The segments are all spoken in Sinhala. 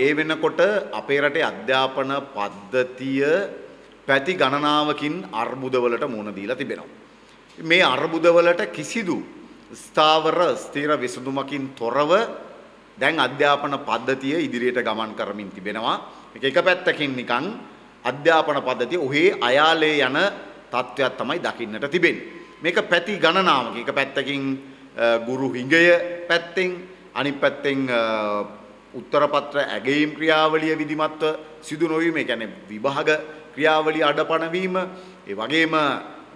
ඒ වෙනකොට අපේ රටේ අධ්‍යාපන පද්ධතිය පැති ගණනාවකින් අර්බුදවලට මුහුණ දීලා තිබෙනවා. මේ අර්බුදවලට කිසිදු ස්ථාවර ස්ථිර විසඳුමකින් තොරව දැන් අධ්‍යාපන පද්ධතිය ඉදිරියට ගමන් කරමින් තිබෙනවා. මේක එක පැත්තකින් නිකන් අධ්‍යාපන පද්ධතිය ඔහේ අයාලේ යන තත්ත්වයක් තමයි දකින්නට තිබෙන්නේ. මේක පැති ගණනාවක එක පැත්තකින් ගුරු හිඟය පැත්තෙන් අනිත් පැත්තෙන් උත්තරපත්‍ර ඇගයීම් ක්‍රියාවලිය විධිමත්ව සිදු නොවීම ඒ කියන්නේ විභාග ක්‍රියාවලිය අඩපණ වීම ඒ වගේම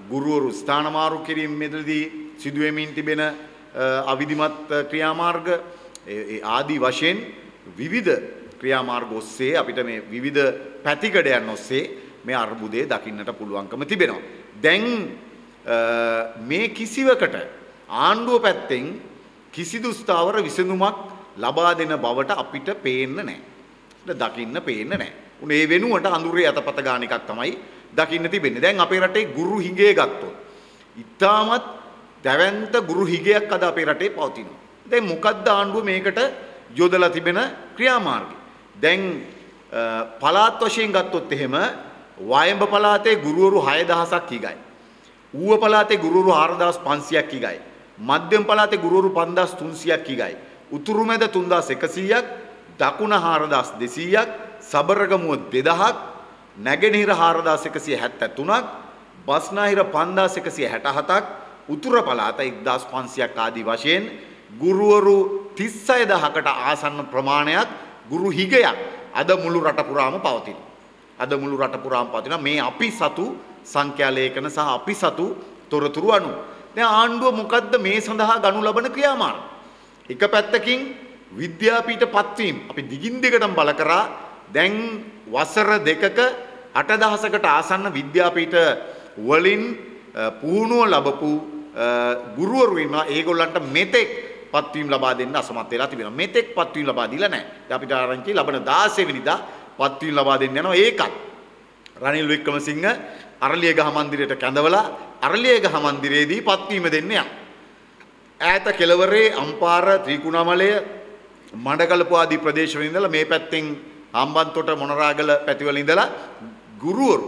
ගුරුවරු ස්ථානමාරු කිරීම මෙතනදී සිදුවෙමින් තිබෙන අවිධිමත් ක්‍රියාමාර්ග ඒ ආදී වශයෙන් විවිධ ක්‍රියාමාර්ග ඔස්සේ අපිට මේ විවිධ පැතිකඩයන් ඔස්සේ මේ අර්බුදය දකින්නට පුළුවන්කම තිබෙනවා. දැන් මේ කිසිවකට ආණ්ඩුව පැත්තෙන් කිසිදු ස්ථාවර විසඳුමක් ලබා දෙන බවට අපිට පේන්න නැහැ. දකින්න පේන්න නැහැ. උන් ඒ වෙනුවට අඳුරේ අතපත ගාන එකක් තමයි දකින්න තිබෙන්නේ. දැන් අපේ රටේ ගුරු හිඟේ ගත්තොත්. ඉතාමත් දැවැන්ත ගුරු හිගයක් අද අපේ රටේ පවතිනවා. දැන් මොකද්ද ආණ්ඩුව මේකට යොදලා තිබෙන ක්‍රියාමාර්ගය? දැන් පළාත් වශයෙන් ගත්තොත් එහෙම වයඹ පළාතේ ගුරුවරු 6000ක් ඉගයි. ඌව පළාතේ ගුරුවරු 4500ක් ඉගයි. මධ්‍යම පළාතේ ගුරුවරු 5300ක් ඉගයි. උතුරු මැද 3100ක්, දකුණ 4200ක්, සබරගමුව 2000ක්, නැගෙනහිර 4173ක්, බස්නාහිර 5167ක්, උතුර පළාත 1500ක් ආදී වශයෙන් ගුරුවරු 36000කට ආසන්න ප්‍රමාණයක් ගුරු හිගයක් අද මුළු රට පුරාම පවතිනවා. අද මුළු රට පුරාම පවතිනවා මේ අපි සතු සංඛ්‍යා ලේඛන සහ අපි සතු තොරතුරු අනුව. දැන් ආණ්ඩුව මොකද්ද මේ සඳහා ගනු ලබන ක්‍රියාමාර්ග? එක පැත්තකින් විද්‍යාපීඨ පත්වීම අපි දිගින් දිගටම බල කරා දැන් වසර දෙකක 8000කට ආසන්න විද්‍යාපීඨ වලින් පුහුණුව ලැබපු ගුරුවරු ඉන්නවා ඒගොල්ලන්ට මෙතෙක් පත්වීම් ලබා දෙන්න අසමත් වෙලා තිබෙනවා. මෙතෙක් පත්වීම් ලබා දීලා නැහැ. දැන් අපිට ආරංචි ලබන 16 වෙනිදා පත්වීම් ලබා දෙන්න යනවා ඒකත්. රනිල් වික්‍රමසිංහ අරලියගහ මන්දිරයට කැඳවලා අරලියගහ මන්දිරයේදී පත්වීම දෙන්න යනවා. ඈත කෙළවරේ අම්පාර ත්‍රිකුණාමලය මඩකලපු ආදී ප්‍රදේශවල ඉඳලා මේ පැත්තෙන් හම්බන්තොට මොනරාගල පැතිවල ඉඳලා ගුරුවරු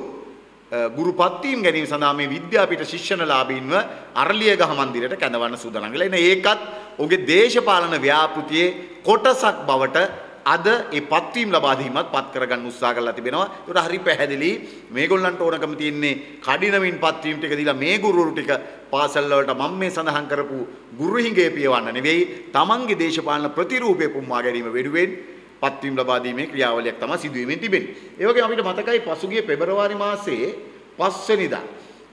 ගුරු පත්වීම් ගැනීම සඳහා මේ විද්‍යාපීඨ ශිෂ්‍යනලාභීන්ව අරලියගහ මන්දිරයට කැඳවන්න සූදානම් වෙලා ඉන්නේ. ඒකත් ඔහුගේ දේශපාලන ව්‍යාපෘතියේ කොටසක් බවට අද ඒ පත්වීම් ලබා දීමත් පත් කරගන්න උත්සාහ කරලා තිබෙනවා. ඒකට හරි පැහැදිලි මේගොල්ලන්ට ඕනකම තියෙන්නේ කඩිනමින් පත්වීම් ටික දීලා මේ ගුරුවරු ටික පාසල් වලට මම මේ සඳහන් කරපු ගුරු හිඟේ පියවන්න නෙවෙයි තමන්ගේ දේශපාලන ප්‍රතිරූපය පුම්මා ගැනීම වෙනුවෙන් පත්වීම් ලබා දීමේ ක්‍රියාවලියක් තමයි සිදුවීමෙන් තිබෙන්නේ. ඒ වගේම අපිට මතකයි පසුගිය පෙබරවාරි මාසයේ 5 වෙනිදා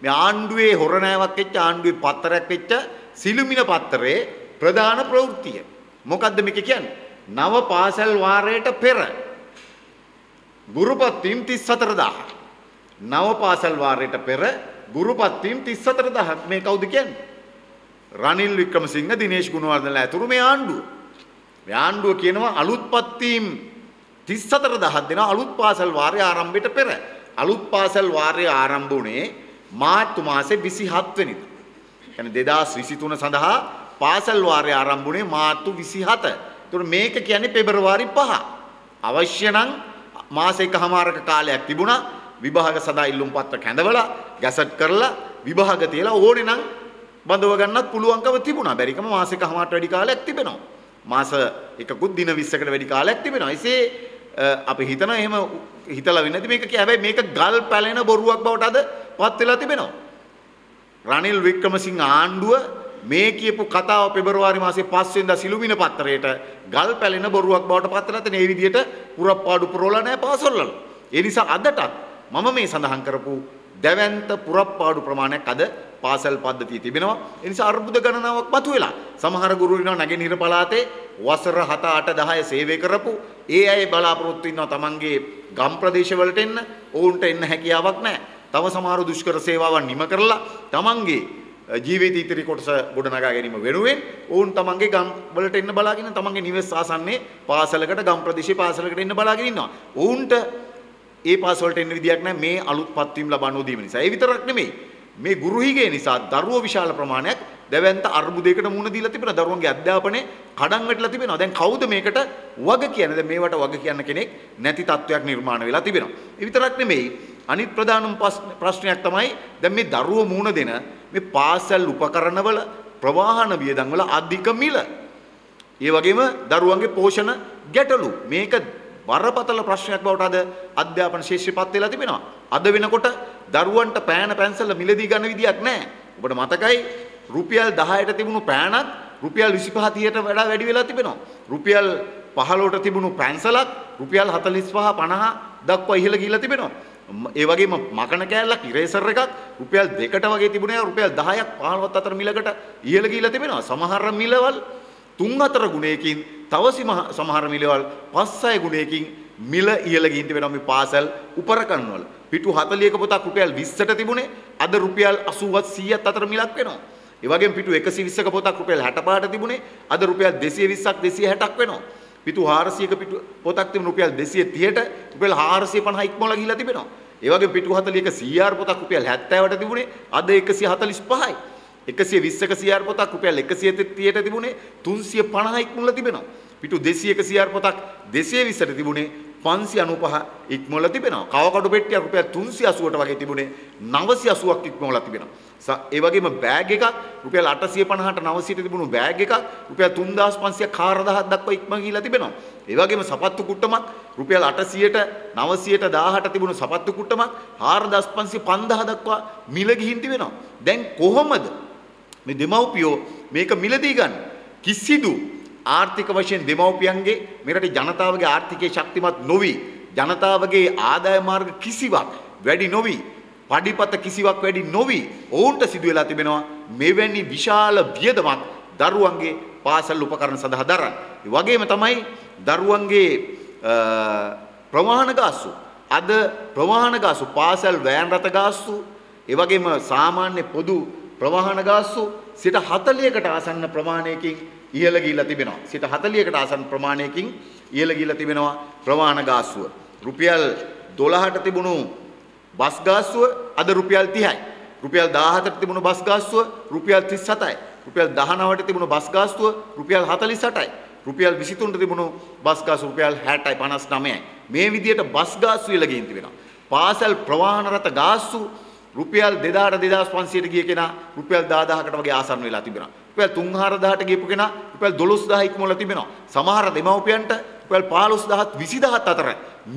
මේ ආණ්ඩුවේ හොරණෑවක් වෙච්ච ආණ්ඩුවේ පත්තරයක් වෙච්ච සිළුමිණ පත්තරේ ප්‍රධාන ප්‍රවෘත්තිය. මොකද්ද මේක කියන්නේ? නව පාසල් වාරයට පෙර ගුරුපත්වීම් 34000. නව පාසල් වාරයට පෙර ගුරුපත්වීම් 34000ක් මේ කවුද කියන්නේ? රනිල් වික්‍රමසිංහ දිනේෂ් ගුණවර්ධනලා ඇතුළු මේ ආණ්ඩුව. මේ ආණ්ඩුව කියනවා අලුත්පත්වීම් 34000ක් දෙනවා අලුත් පාසල් වාරය ආරම්භයට පෙර. අලුත් පාසල් වාරය ආරම්භ වුණේ මාර්තු මාසේ 27 වෙනිදා. يعني 2023 සඳහා පාසල් වාරය ආරම්භ වුණේ මාර්තු 27. ඒතකොට මේක කියන්නේ පෙබරවාරි 5. අවශ්‍ය නම් මාස එකමාරක කාලයක් තිබුණා විභාග සදා ඉල්ලුම් පත්‍ර කැඳවලා ගැසට් කරලා විභාග තියලා ඕනේ නම් බඳව ගන්නත් පුළුවන්කම තිබුණා. බැරිකම මාස එකමාරට වැඩි කාලයක් තිබෙනවා. මාස එකකුත් දින 20කට වැඩි කාලයක් තිබෙනවා. එසේ අපි හිතන එහෙම හිතලා වෙන්නේ නැති මේක කිය හැබැයි මේක ගල් පැලෙන බොරුවක් බවට අද පත් වෙලා තිබෙනවා. රනිල් වික්‍රමසිංහ ආණ්ඩුව මේ කියපු කතාව පෙබරවාරි මාසේ 5 වෙනිදා සිළුමිණ පත්තරේට ගල් පැලෙන බොරුවක් බවට පත් වෙලා තියෙන ඒ විදිහට පුරප්පාඩු පුරවලා නැහැ පාසල්වල. ඒ නිසා අදටත් මම මේ සඳහන් කරපු දැවැන්ත පුරප්පාඩු ප්‍රමාණයක් අද පාසල් පද්ධතිය තිබෙනවා. ඒ නිසා අර්බුද ගණනාවක් මතුවෙලා. සමහර ගුරු ඉන්නවා නැගෙනහිර පළාතේ වසර 7 8 10 සේවය කරපු ඒ අය බලාපොරොත්තු ඉන්නවා තමන්ගේ ගම් ප්‍රදේශවලට එන්න. ඔවුන්ට එන්න හැකියාවක් නැහැ. තව සමහර දුෂ්කර සේවාවන් නිම කරලා තමන්ගේ ජීවිත ඉතිරි කොටස ගොඩනගා ගැනීම වෙනුවෙන් ඔවුන් තමන්ගේ ගම් වලට එන්න බලාගෙන තමන්ගේ නිවෙස් ආසන්නයේ පාසලකට ගම් ප්‍රදේශයේ පාසලකට එන්න බලාගෙන ඉන්නවා. ඔවුන්ට ඒ පාසලට එන්න විදියක් නැහැ මේ අලුත් පත්වීම් ලබා නොදීම නිසා. ඒ විතරක් නෙමෙයි. මේ ගුරු හිගේ නිසා දරුවෝ විශාල ප්‍රමාණයක් දැවැන්ත අර්බුදයකට මුහුණ දීලා තිබෙනවා. දරුවන්ගේ අධ්‍යාපනයේ කඩන් වැටලා තිබෙනවා. දැන් කවුද මේකට වග කියන්නේ? දැන් මේවට වග කියන්න කෙනෙක් නැති තත්වයක් නිර්මාණය වෙලා තිබෙනවා. ඒ විතරක් නෙමෙයි අනිත් ප්‍රධානම ප්‍රශ්නයක් තමයි දැන් මේ දරුවෝ මුහුණ දෙන මේ පාසල් උපකරණවල ප්‍රවාහන වියදම් වල අධික මිල. ඒ වගේම දරුවන්ගේ පෝෂණ ගැටලු. මේක බරපතල ප්‍රශ්නයක් බවට අද අධ්‍යාපන ශිෂ්‍යපත් වෙලා තිබෙනවා. අද වෙනකොට දරුවන්ට පෑන පැන්සල මිලදී ගන්න විදියක් නැහැ. ඔබට මතකයි රුපියල් 10ට තිබුණු පෑනක් රුපියල් 25 30ට වඩා වැඩි වෙලා තිබෙනවා. රුපියල් 15ට තිබුණු පැන්සලක් රුපියල් 45 50 දක්වා ඉහළ ගිහිල්ලා තිබෙනවා. ඒ වගේම මකන කෑල්ලක් ඉරේසර් එකක් රුපියල් 2කට වගේ තිබුණේ රුපියල් 10ක් 15ක් අතර මිලකට ඉහළ ගිහිල්ලා තිබෙනවා. සමහර මිලවල් 3-4 ගුණයකින් තව සමහර මිලවල් 5-6 ගුණයකින් මිල ඉහළ ගිහින් තිබෙනවා මේ පාසල් උපරකන් වල. පිටු 40ක පොතක් රුපියල් 20ට තිබුණේ අද රුපියල් 80වත් 100ත් අතර මිලක් වෙනවා. ඒ වගේම පිටු 120ක පොතක් රුපියල් 65ට තිබුණේ අද රුපියල් 220ක් 260ක් වෙනවා. පිටු 400ක පිටු පොතක් තිබුණ රුපියල් 230ට රුපියල් 450 ඉක්මවලා ගිහිල්ලා තිබෙනවා. ඒ වගේම පිටු 40ක CR පොතක් රුපියල් 70ට තිබුණේ අද 145යි. 120ක CR පොතක් රුපියල් 130ට තිබුණේ 350 ඉක්මවලා තිබෙනවා. පිටු 200ක CR පොතක් 220ට තිබුණේ 595 ඉක්මවලා තිබෙනවා. කවකඩු පෙට්ටියක් රුපියල් 380ට වගේ තිබුණේ 980ක් ඉක්මවලා තිබෙනවා. ඒ වගේම බෑග් එකක් රුපියල් 850ට 900ට තිබුණු බෑග් එකක් රුපියල් 3500ක් 4000ක් දක්වා ඉක්ම ගිහිලා තිබෙනවා. ඒ වගේම සපත්තු කුට්ටමක් රුපියල් 800ට 900ට 1000ට තිබුණු සපත්තු කුට්ටමක් 4500 5000 දක්වා මිල ගිහින් තිබෙනවා. දැන් කොහොමද මේ දෙමව්පියෝ මේක මිලදී ගන්න? කිසිදු ආර්ථික වශයෙන් දෙමව්පියන්ගේ මෙරට ජනතාවගේ ආර්ථිකයේ ශක්තිමත් නොවි ජනතාවගේ ආදාය මාර්ග කිසිවක් වැඩි නොවි පඩිපත කිසිවක් වැඩි නොවි ඔවුන්ට සිදු වෙලා තිබෙනවා මෙවැනි විශාල වියදමක් දරුවන්ගේ පාසල් උපකරණ සඳහා දරන්න. ඒ වගේම තමයි දරුවන්ගේ ප්‍රවාහන ගාස්තු අද ප්‍රවාහන ගාස්තු පාසල් වෑන් රථ ගාස්තු ඒ වගේම සාමාන්‍ය පොදු ප්‍රවාහන ගාස්තු සිට 40කට ආසන්න ප්‍රමාණයකින් ඉහළ ගිහිලා තිබෙනවා. සිට 40කට ආසන්න ප්‍රමාණයකින් ඉහළ ගිහිලා තිබෙනවා ප්‍රවාහන ගාස්තුව. රුපියල් 12ට තිබුණු බස් ගාස්තුව අද රුපියල් 30යි. රුපියල් 17ට තිබුණු බස් ගාස්තුව රුපියල් 37යි. රුපියල් 19ට තිබුණු බස් ගාස්තුව රුපියල් 48යි. රුපියල් 23ට තිබුණු බස් ගාස්තුව රුපියල් 60යි 59යි. මේ විදිහට බස් ගාස්තු ඉහළ ගිහින් තිබෙනවා. පාසල් ප්‍රවාහන රථ ගාස්තු රුපියල් 2000ට 2500ට ගිය කෙනා රුපියල් 10000කට වගේ ආසන්න වෙලා තිබෙනවා. රුපියල් 3000ට ගියපු කෙනා රුපියල් 12000 ඉක්මවලා තිබෙනවා. සමහර දෙමව්පියන්ට රුපියල් 15000ත් 20000ත් අතර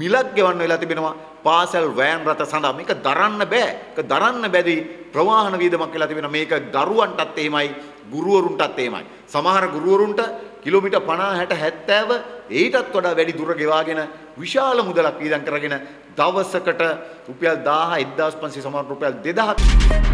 මිලක් ගෙවන්න වෙලා තිබෙනවා. පාසල් වෑන් රථ සඳහා මේක දරන්න බෑ. ඒක දරන්න බැරි ප්‍රවාහන වියදමක් වෙලා තිබෙනවා. මේක දරුවන්ටත් එහෙමයි, ගුරුවරුන්ටත් එහෙමයි. සමහර ගුරුවරුන්ට කිලෝමීටර් 50 60 70 ඊටත් වඩා වැඩි දුර ගෙවාගෙන විශාල මුදලක් වියදම් කරගෙන දවසකට රුපියල් 1000 1500 සමහර රුපියල් 2000